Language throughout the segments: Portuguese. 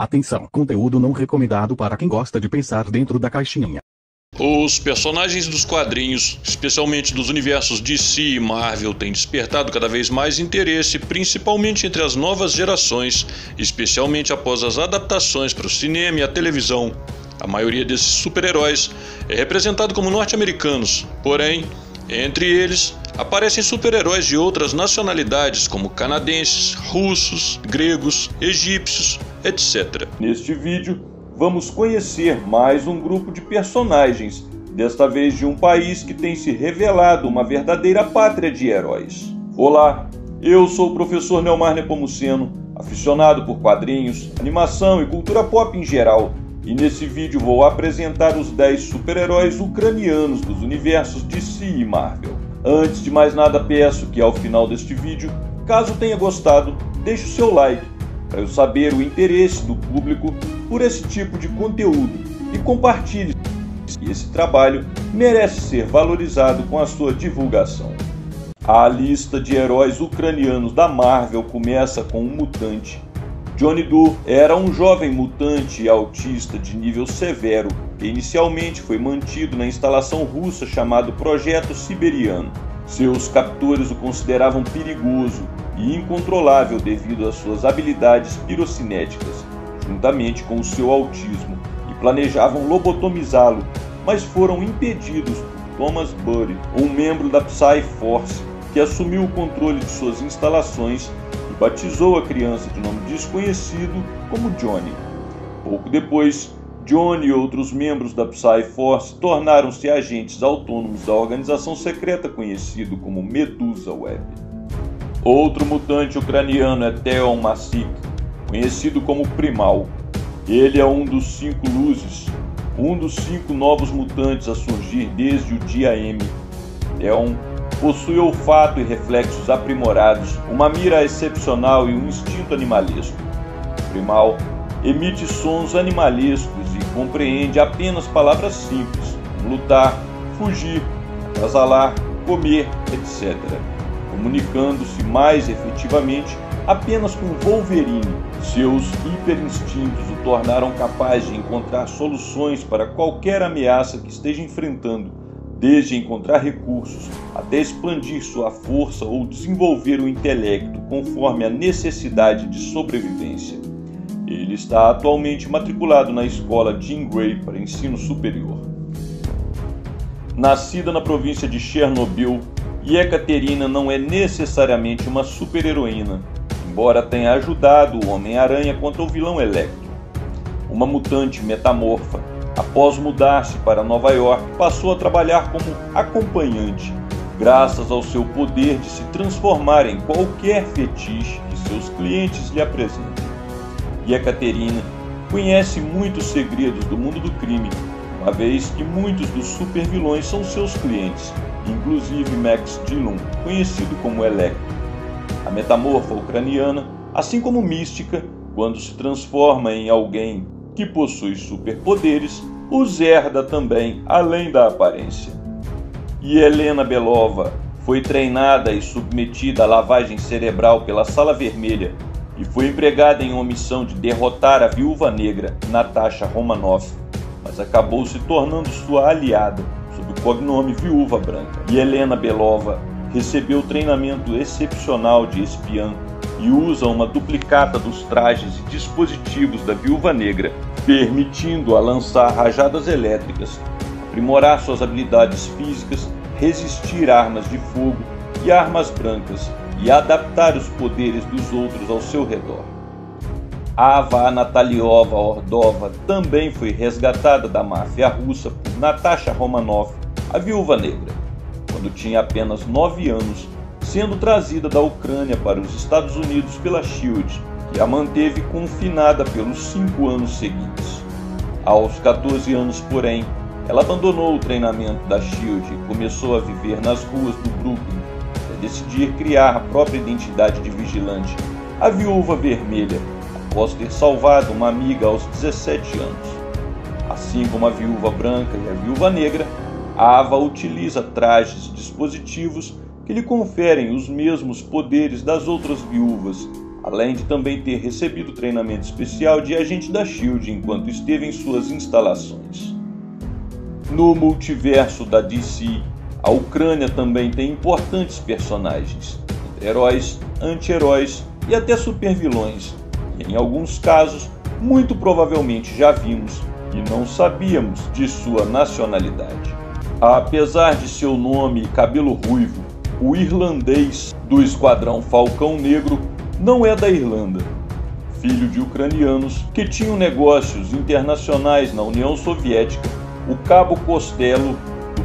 Atenção, conteúdo não recomendado para quem gosta de pensar dentro da caixinha. Os personagens dos quadrinhos, especialmente dos universos DC e Marvel, têm despertado cada vez mais interesse, principalmente entre as novas gerações, especialmente após as adaptações para o cinema e a televisão. A maioria desses super-heróis é representado como norte-americanos, porém, entre eles aparecem super-heróis de outras nacionalidades, como canadenses, russos, gregos, egípcios, etc. Neste vídeo, vamos conhecer mais um grupo de personagens, desta vez de um país que tem se revelado uma verdadeira pátria de heróis. Olá, eu sou o professor Neomar Nepomuceno, aficionado por quadrinhos, animação e cultura pop em geral, e nesse vídeo vou apresentar os 10 super-heróis ucranianos dos universos DC e Marvel. Antes de mais nada, peço que ao final deste vídeo, caso tenha gostado, deixe o seu like para eu saber o interesse do público por esse tipo de conteúdo e compartilhe se esse trabalho merece ser valorizado com a sua divulgação. A lista de heróis ucranianos da Marvel começa com um mutante. Johnny Doe era um jovem mutante e autista de nível severo que inicialmente foi mantido na instalação russa chamado Projeto Siberiano. Seus captores o consideravam perigoso e incontrolável devido às suas habilidades pirocinéticas, juntamente com o seu autismo, e planejavam lobotomizá-lo, mas foram impedidos por Thomas Buddy, um membro da Psy Force, que assumiu o controle de suas instalações e batizou a criança de nome desconhecido como Johnny. Pouco depois, Johnny e outros membros da Psy-Force tornaram-se agentes autônomos da organização secreta conhecida como Medusa Web. Outro mutante ucraniano é Theon Masik, conhecido como Primal. Ele é um dos cinco luzes, um dos cinco novos mutantes a surgir desde o dia M. Theon possui olfato e reflexos aprimorados, uma mira excepcional e um instinto animalesco. Primal emite sons animalescos compreende apenas palavras simples, como lutar, fugir, acasalar, comer, etc., comunicando-se mais efetivamente apenas com Wolverine. Seus hiperinstintos o tornaram capaz de encontrar soluções para qualquer ameaça que esteja enfrentando, desde encontrar recursos até expandir sua força ou desenvolver o intelecto conforme a necessidade de sobrevivência. Ele está atualmente matriculado na escola Jean Grey para ensino superior. Nascida na província de Chernobyl, Yekaterina não é necessariamente uma super-heroína, embora tenha ajudado o Homem-Aranha contra o vilão Electro. Uma mutante metamorfa, após mudar-se para Nova York, passou a trabalhar como acompanhante, graças ao seu poder de se transformar em qualquer fetiche que seus clientes lhe apresentem e Ekaterina conhece muitos segredos do mundo do crime, uma vez que muitos dos supervilões são seus clientes, inclusive Max Dillon, conhecido como Electro. A metamorfa ucraniana, assim como Mística, quando se transforma em alguém que possui superpoderes, os herda também, além da aparência. E Helena Belova foi treinada e submetida à lavagem cerebral pela Sala Vermelha e foi empregada em uma missão de derrotar a viúva negra Natasha Romanoff, mas acabou se tornando sua aliada sob o cognome Viúva Branca. E Helena Belova recebeu treinamento excepcional de espiã e usa uma duplicata dos trajes e dispositivos da Viúva Negra, permitindo-a lançar rajadas elétricas, aprimorar suas habilidades físicas, resistir armas de fogo e armas brancas e adaptar os poderes dos outros ao seu redor. Ava Nataliova Ordova também foi resgatada da máfia russa por Natasha Romanov, a viúva negra, quando tinha apenas 9 anos, sendo trazida da Ucrânia para os Estados Unidos pela SHIELD, que a manteve confinada pelos cinco anos seguintes. Aos 14 anos, porém, ela abandonou o treinamento da SHIELD e começou a viver nas ruas do Brooklyn decidir criar a própria identidade de vigilante, a Viúva Vermelha, após ter salvado uma amiga aos 17 anos. Assim como a Viúva Branca e a Viúva Negra, Ava utiliza trajes e dispositivos que lhe conferem os mesmos poderes das outras viúvas, além de também ter recebido treinamento especial de agente da SHIELD enquanto esteve em suas instalações. No multiverso da DC, a Ucrânia também tem importantes personagens, heróis, anti-heróis e até supervilões, que em alguns casos muito provavelmente já vimos e não sabíamos de sua nacionalidade. Apesar de seu nome e cabelo ruivo, o irlandês do Esquadrão Falcão Negro não é da Irlanda. Filho de ucranianos que tinham negócios internacionais na União Soviética, o Cabo Costello,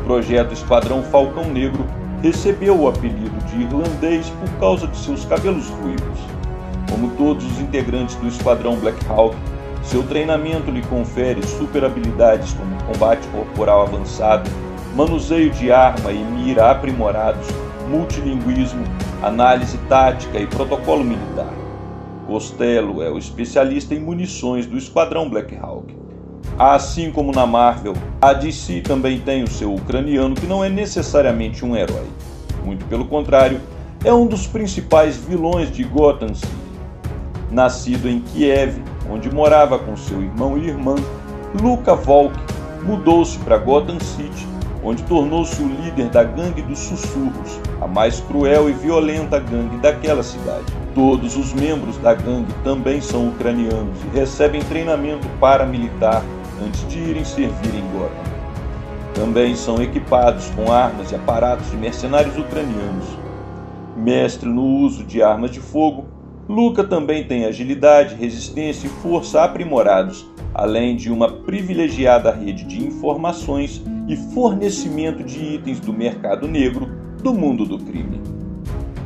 projeto Esquadrão Falcão Negro, recebeu o apelido de irlandês por causa de seus cabelos ruivos. Como todos os integrantes do Esquadrão Black Hawk, seu treinamento lhe confere super habilidades como combate corporal avançado, manuseio de arma e mira aprimorados, multilinguismo, análise tática e protocolo militar. Costello é o especialista em munições do Esquadrão Black Hawk. Assim como na Marvel, a DC também tem o seu ucraniano que não é necessariamente um herói. Muito pelo contrário, é um dos principais vilões de Gotham City. Nascido em Kiev, onde morava com seu irmão e irmã, Luka Volk mudou-se para Gotham City, onde tornou-se o líder da Gangue dos Sussurros, a mais cruel e violenta gangue daquela cidade. Todos os membros da gangue também são ucranianos e recebem treinamento paramilitar antes de irem servir em Gotham. Também são equipados com armas e aparatos de mercenários ucranianos. Mestre no uso de armas de fogo, Luca também tem agilidade, resistência e força aprimorados, além de uma privilegiada rede de informações e fornecimento de itens do mercado negro do mundo do crime.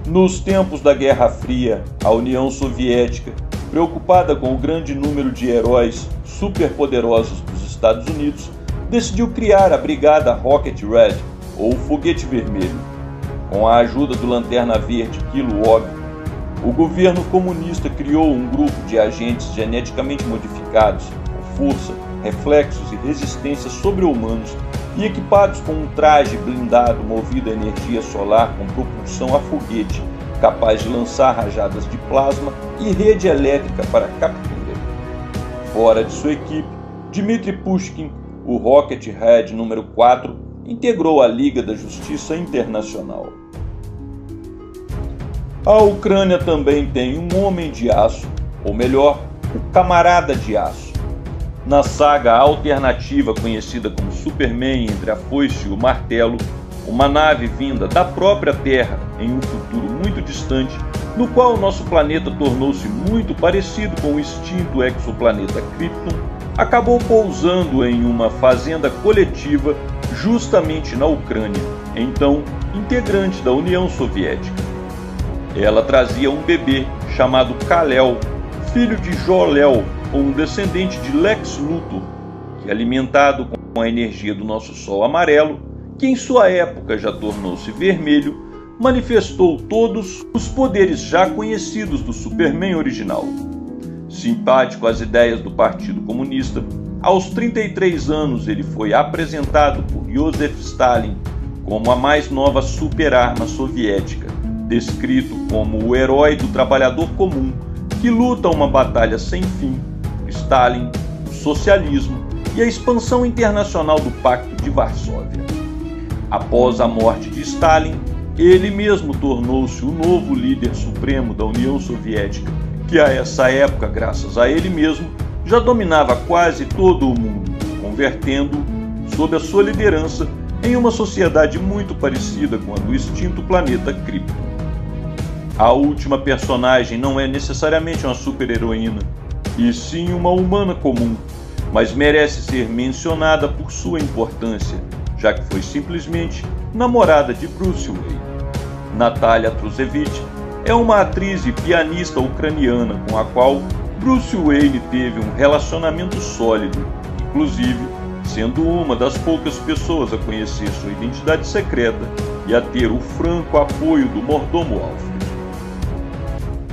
Nos tempos da Guerra Fria, a União Soviética, preocupada com o grande número de heróis superpoderosos dos Estados Unidos, decidiu criar a Brigada Rocket Red, ou Foguete Vermelho. Com a ajuda do Lanterna Verde Kilowog, o governo comunista criou um grupo de agentes geneticamente modificados, com força, reflexos e resistência sobre-humanos e equipados com um traje blindado movido a energia solar com propulsão a foguete, capaz de lançar rajadas de plasma e rede elétrica para captura. Fora de sua equipe, Dmitry Pushkin, o Rocket Red número 4, integrou a Liga da Justiça Internacional. A Ucrânia também tem um homem de aço, ou melhor, o camarada de aço. Na saga alternativa conhecida como Superman entre a foice e o martelo, uma nave vinda da própria Terra em um futuro muito distante, no qual nosso planeta tornou-se muito parecido com o extinto exoplaneta Krypton, acabou pousando em uma fazenda coletiva justamente na Ucrânia, então integrante da União Soviética. Ela trazia um bebê chamado Kal-El, filho de Jor-El, um descendente de Lex Luthor, que alimentado com a energia do nosso Sol amarelo, que em sua época já tornou-se vermelho, manifestou todos os poderes já conhecidos do Superman original. Simpático às ideias do Partido Comunista, aos 33 anos ele foi apresentado por Joseph Stalin como a mais nova superarma soviética descrito como o herói do trabalhador comum que luta uma batalha sem fim, Stalin, o socialismo e a expansão internacional do Pacto de Varsóvia. Após a morte de Stalin, ele mesmo tornou-se o novo líder supremo da União Soviética, que a essa época, graças a ele mesmo, já dominava quase todo o mundo, convertendo, sob a sua liderança, em uma sociedade muito parecida com a do extinto planeta Krypton. A última personagem não é necessariamente uma super-heroína, e sim uma humana comum, mas merece ser mencionada por sua importância, já que foi simplesmente namorada de Bruce Wayne. Natalia Trusevich é uma atriz e pianista ucraniana com a qual Bruce Wayne teve um relacionamento sólido, inclusive sendo uma das poucas pessoas a conhecer sua identidade secreta e a ter o franco apoio do mordomo Alfred.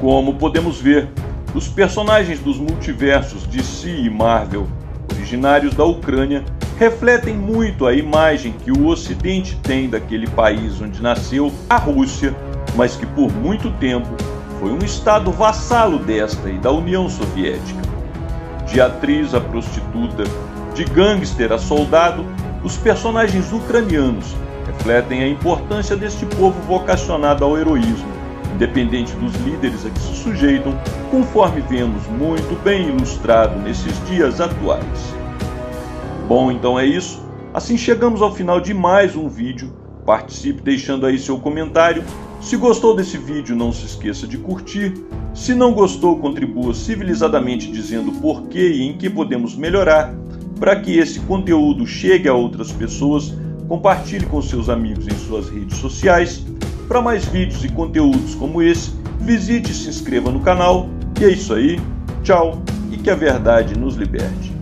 Como podemos ver, os personagens dos multiversos DC e Marvel, originários da Ucrânia, refletem muito a imagem que o Ocidente tem daquele país onde nasceu a Rússia, mas que por muito tempo foi um estado vassalo desta e da União Soviética. De atriz a prostituta, de gangster a soldado, os personagens ucranianos refletem a importância deste povo vocacionado ao heroísmo, independente dos líderes a que se sujeitam, conforme vemos muito bem ilustrado nesses dias atuais. Bom, então é isso. Assim chegamos ao final de mais um vídeo. Participe deixando aí seu comentário. Se gostou desse vídeo, não se esqueça de curtir. Se não gostou, contribua civilizadamente dizendo por que e em que podemos melhorar para que esse conteúdo chegue a outras pessoas. Compartilhe com seus amigos em suas redes sociais. Para mais vídeos e conteúdos como esse, visite e se inscreva no canal. E é isso aí. Tchau e que a verdade nos liberte.